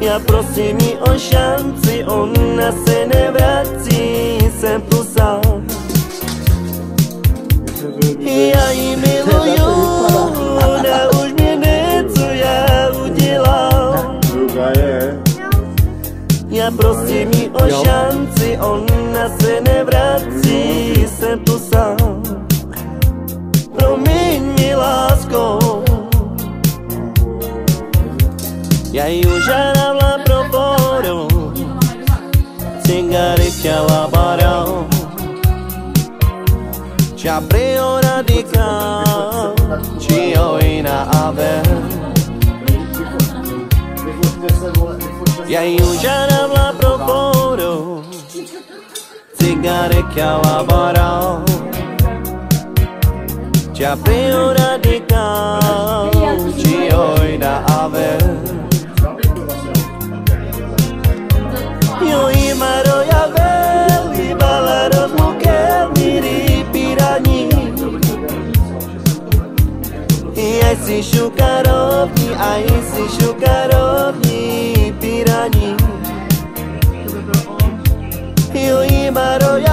Já prosím ji o šanci, ona se nevrací, jsem tu sám. Já ji miluju, ona už mě neco já udělám. Já prosím ji o šanci, ona se nevrací, mhm. jsem tu sám. Promiň mi láskou, Ja ju žádám la proporo Cigary chtěla barão. Ci apriò radical Ci oi na ave. Ja ju žádám la proporo Cigary chtěla barão. Ci apriò radical E aí se chucarope, aí se chucarope, pirani. E o imbarolho